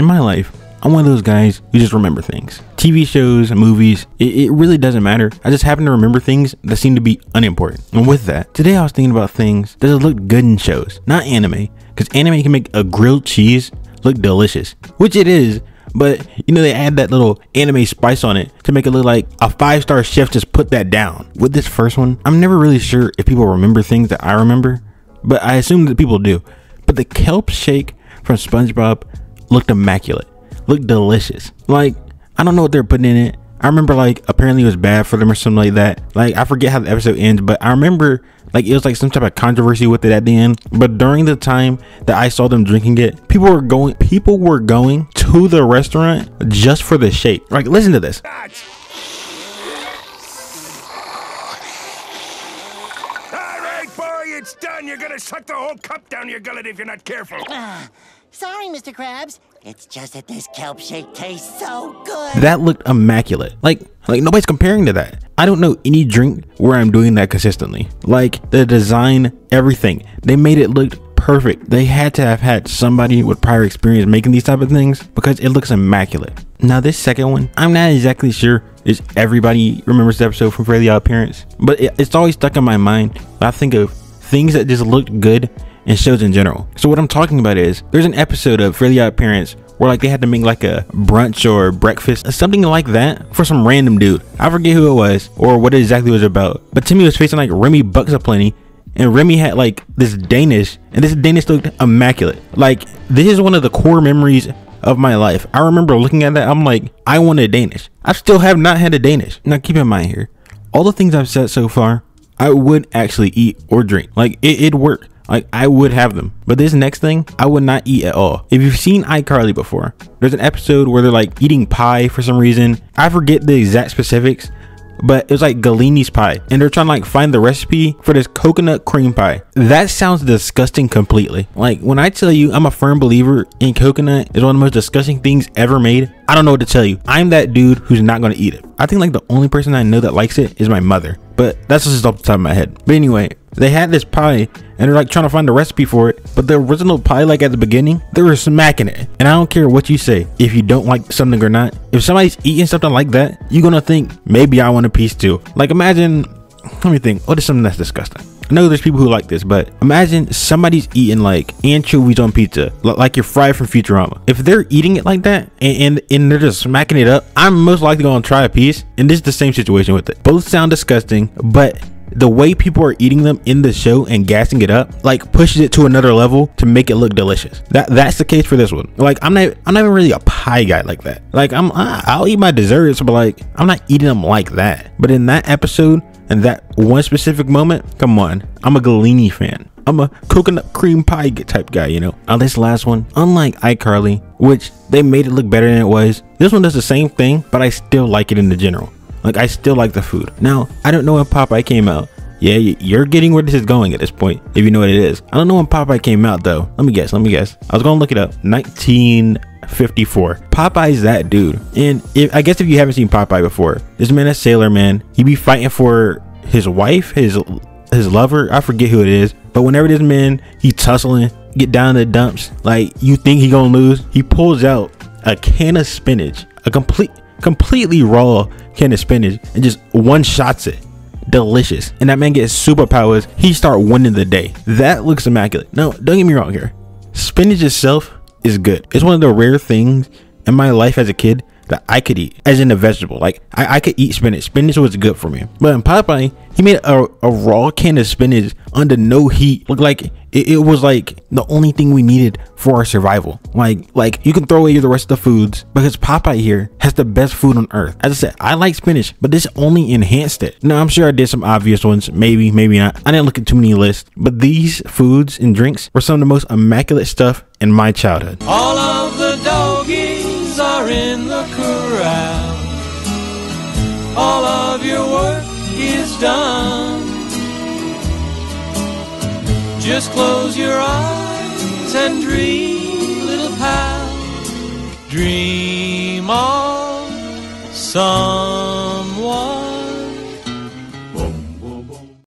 In my life, I'm one of those guys who just remember things. TV shows, movies, it, it, really doesn't matter. I just happen to remember things that seem to be unimportant. And with that, today I was thinking about things that look good in shows, not anime, because anime can make a grilled cheese look delicious, which it is. But you know, they add that little anime spice on it to make it look like a five star chef just put that down. With this first one, I'm never really sure if people remember things that I remember, but I assume that people do. But the kelp shake from SpongeBob looked immaculate, looked delicious. Like, I don't know what they're putting in it. I remember like apparently it was bad for them or something like that. Like I forget how the episode ends, but I remember like it was like some type of controversy with it at the end. But during the time that I saw them drinking it, people were going people were going to the restaurant just for the shake. Like listen to this. it's done. You're gonna suck the whole cup down your gullet if you're not careful. Uh, sorry, Mr. Krabs. It's just that this kelp shake tastes so good. That looked immaculate. Like, like nobody's comparing to that. I don't know any drink where I'm doing that consistently. Like the design, everything. They made it look perfect. They had to have had somebody with prior experience making these type of things because it looks immaculate. Now this second one, I'm not exactly sure is everybody remembers the episode from Fairly Odd Parents, but it, it's always stuck in my mind. I think of things that just looked good in shows in general. So what I'm talking about is there's an episode of Fairly Odd Parents where like they had to make like a brunch or breakfast, something like that for some random dude. I forget who it was or what it exactly was about. But Timmy was facing like Remy Buxaplenty, and Remy had like this Danish, and this Danish looked immaculate. Like this is one of the core memories of my life. I remember looking at that, I'm like, I want a Danish. I still have not had a Danish. Now keep in mind here, all the things I've said so far I would actually eat or drink. Like it, it'd work. Like I would have them. But this next thing, I would not eat at all. If you've seen iCarly before, there's an episode where they're like eating pie for some reason. I forget the exact specifics, but it was like Galini's pie. And they're trying to like find the recipe for this coconut cream pie. That sounds disgusting completely. Like when I tell you I'm a firm believer in coconut is one of the most disgusting things ever made, I don't know what to tell you. I'm that dude who's not gonna eat it. I think like the only person I know that likes it is my mother but that's just off the top of my head. But anyway, they had this pie and they're like trying to find a recipe for it. But the original pie, like at the beginning, they were smacking it. And I don't care what you say, if you don't like something or not, if somebody's eating something like that, you're gonna think maybe I want a piece too. Like imagine, let me think, what is something that's disgusting? I know there's people who like this, but imagine somebody's eating like anchovies on pizza, like you're fried from Futurama. If they're eating it like that and, and, and they're just smacking it up, I'm most likely gonna try a piece. And this is the same situation with it. Both sound disgusting, but the way people are eating them in the show and gassing it up like pushes it to another level to make it look delicious that that's the case for this one like i'm not i'm not even really a pie guy like that like i'm i'll eat my desserts but like i'm not eating them like that but in that episode and that one specific moment, come on, I'm a Galini fan. I'm a coconut cream pie type guy, you know. Now this last one, unlike iCarly, which they made it look better than it was, this one does the same thing, but I still like it in the general. Like I still like the food. Now I don't know when Popeye came out. Yeah, you're getting where this is going at this point, if you know what it is. I don't know when Popeye came out though. Let me guess. Let me guess. I was gonna look it up. 19 54. Popeye's that dude. And if, I guess if you haven't seen Popeye before, this man is sailor man. He be fighting for his wife, his his lover. I forget who it is. But whenever this man he tussling, get down the dumps, like you think he gonna lose, he pulls out a can of spinach, a complete completely raw can of spinach, and just one shots it delicious and that man gets superpowers he start winning the day that looks immaculate no don't get me wrong here spinach itself is good. It's one of the rare things in my life as a kid that I could eat, as in a vegetable. Like I, I could eat spinach. Spinach was good for me. But in Popeye, he made a, a raw can of spinach under no heat. Look like it, it, was like the only thing we needed for our survival. Like like you can throw away the rest of the foods because Popeye here has the best food on earth. As I said, I like spinach, but this only enhanced it. Now I'm sure I did some obvious ones, maybe, maybe not. I didn't look at too many lists, but these foods and drinks were some of the most immaculate stuff in my childhood. All of the doggies are in the corral. All of your work is done. Just close your eyes and dream, little pal. Dream of some